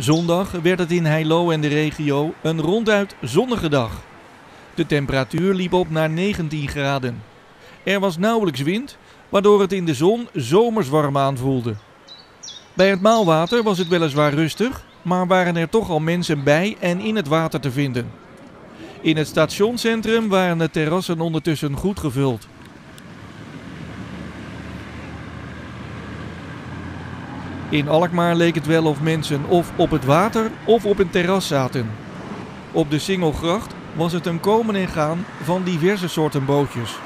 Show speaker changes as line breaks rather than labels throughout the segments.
Zondag werd het in Heilo en de regio een ronduit zonnige dag. De temperatuur liep op naar 19 graden. Er was nauwelijks wind, waardoor het in de zon zomers warm aanvoelde. Bij het maalwater was het weliswaar rustig, maar waren er toch al mensen bij en in het water te vinden. In het stationscentrum waren de terrassen ondertussen goed gevuld. In Alkmaar leek het wel of mensen of op het water of op een terras zaten. Op de Singelgracht was het een komen en gaan van diverse soorten bootjes.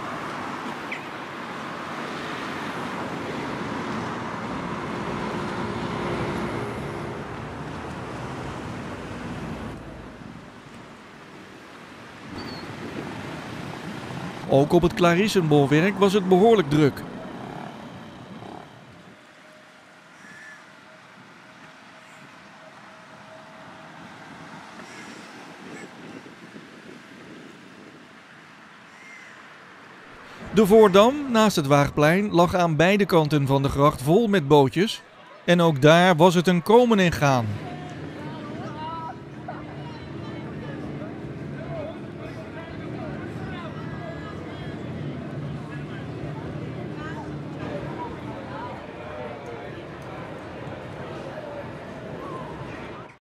Ook op het Clarissenbolwerk was het behoorlijk druk. De Voordam, naast het Waagplein, lag aan beide kanten van de gracht vol met bootjes. En ook daar was het een komen en gaan.